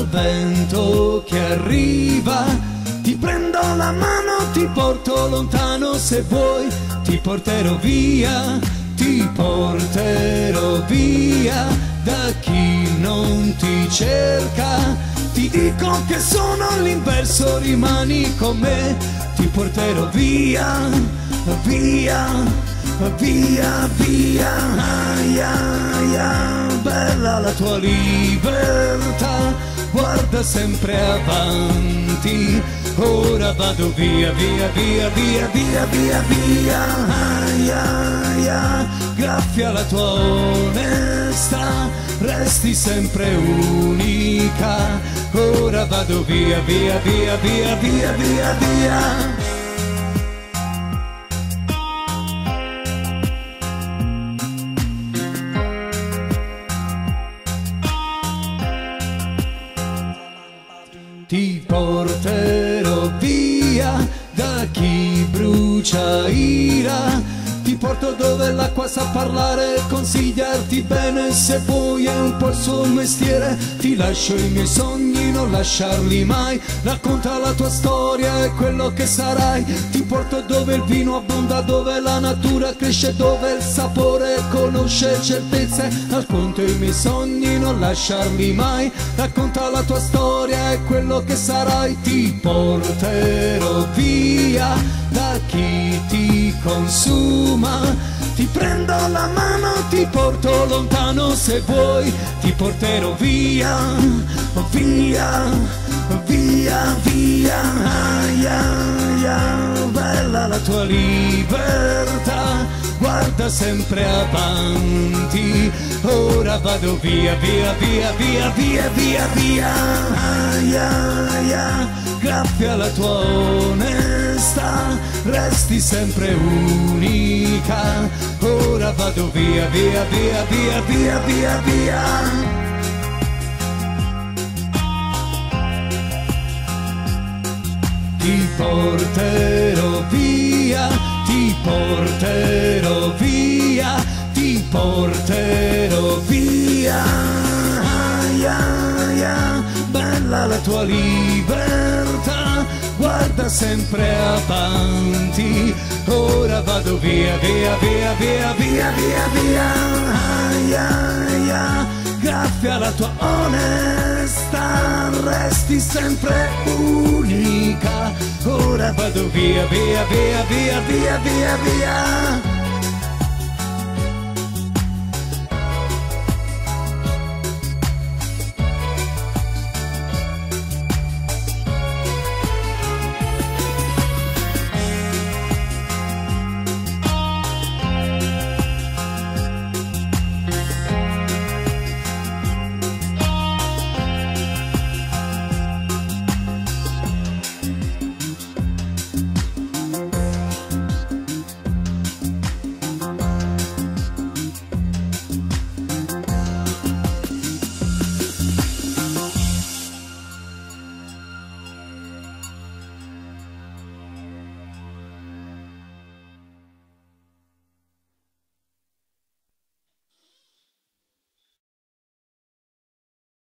dal vento che arriva. Ti prendo la mano, ti porto lontano se vuoi, ti porterò via, ti porterò via da chi non ti cerca. Ti dico che sono l'inverso, rimani con me, ti porterò via, via, via, via, aia, aia, bella la tua libertà, guarda sempre avanti, ora vado via, via, via, via, via, via, via, aia, aia, graffia la tua onestà, resti sempre unica, ora vado via, via, via, via, via, via, via. Ti porterò via da chi brucia ira. Ti porto dove l'acqua sa parlare, consigliarti bene se vuoi un po' il suo mestiere. Ti lascio i miei sogni, non lasciarli mai. Racconta la tua storia e quello che sarai. Ti porto dove il vino abbonda, dove la natura cresce, dove il sapore conosce certezze. Racconta i miei sogni, non lasciarli mai. Racconta la tua storia e quello che sarai. Ti porterò via da chi ti consuma. Ti prendo la mano, ti porto lontano se vuoi, ti porterò via, via, via, via, aia, aia, bella la tua libertà, guarda sempre avanti, ora vado via, via, via, via, via, via, via, aia, aia, graffia la tua onestà, resti sempre unica, ora vado via, via, via, via, via, via, via. Ti porterò via, la tua libertà, guarda sempre avanti. Ora vado via, via, via, via, via, via, via. Aia, aia, graffia la tua onestà, resti sempre unica. Ora vado via, via, via, via, via, via, via.